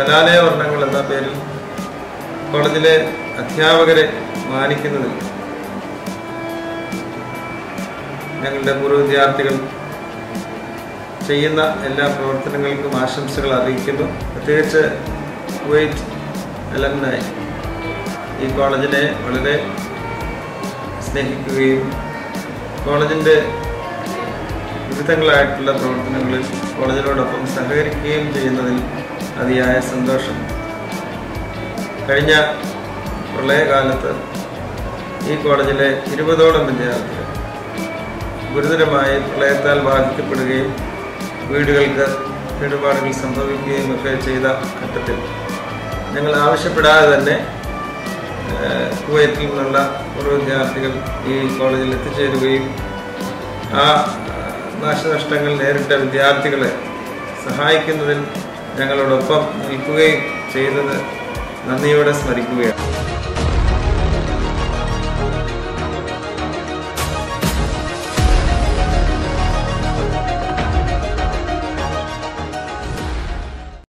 കലാലയ വർണങ്ങൾ എന്ന പേരിൽ കോളേജിലെ അധ്യാപകരെ മാനിക്കുന്നതിൽ ഞങ്ങളുടെ പൂർവ വിദ്യാർത്ഥികൾ ചെയ്യുന്ന എല്ലാ പ്രവർത്തനങ്ങൾക്കും ആശംസകൾ അറിയിക്കുന്നു. പ്രത്യേകിച്ച് കുവൈറ്റ് അലംനായി ഈ കോളേജിനെ വളരെ സ്നേഹിക്കുകയും കോളേജിന്റെ വിവിധങ്ങളായിട്ടുള്ള പ്രവർത്തനങ്ങളിൽ കോളേജിനോടൊപ്പം സഹകരിക്കുകയും ചെയ്യുന്നതിൽ അതിയായ സന്തോഷം. കഴിഞ്ഞ പ്രളയകാലത്ത് ഈ കോളേജിലെ ഇരുപതോളം വിദ്യാർത്ഥികൾ ഗുരുതരമായി പ്രളയത്താൽ ബാധിക്കപ്പെടുകയും വീടുകൾക്ക് കേടുപാടുകൾ സംഭവിക്കുകയും ഒക്കെ ചെയ്ത ഘട്ടത്തിൽ ഞങ്ങൾ ആവശ്യപ്പെടാതെ തന്നെ കുവൈറ്റിൽ നിന്നുള്ള ഓരോ വിദ്യാർത്ഥികൾ ഈ കോളേജിൽ എത്തിച്ചേരുകയും ആ നാശനഷ്ടങ്ങൾ നേരിട്ട വിദ്യാർത്ഥികളെ സഹായിക്കുന്നതിൽ ഞങ്ങളോടൊപ്പം നിൽക്കുകയും ചെയ്തത് നന്ദിയോടെ സ്മരിക്കുകയാണ്.